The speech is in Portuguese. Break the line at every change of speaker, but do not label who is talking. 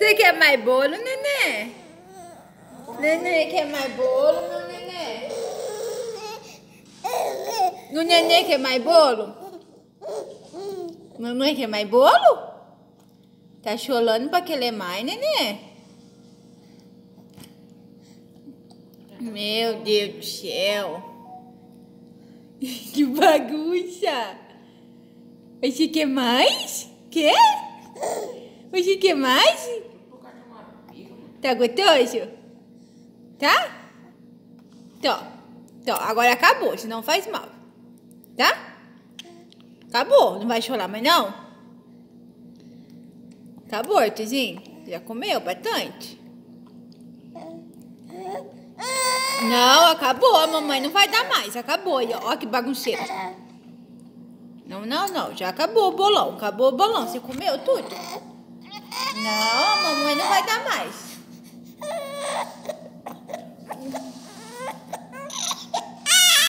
Você quer mais bolo, nenê? Nenê quer mais bolo, meu nenê? O nenê quer mais bolo? Mamãe quer mais bolo? Tá chorando pra querer mais, nenê? Meu Deus do céu. Que bagunça. Você quer mais? Quer? Você quer mais? Tá gostoso? Tá? Então, então, agora acabou, senão faz mal. Tá? Acabou, não vai chorar mais não? Acabou, Artuzinho? Já comeu bastante? Não, acabou, mamãe não vai dar mais, acabou. Ó que bagunceiro. Não, não, não, já acabou o bolão, acabou o bolão. Você comeu tudo?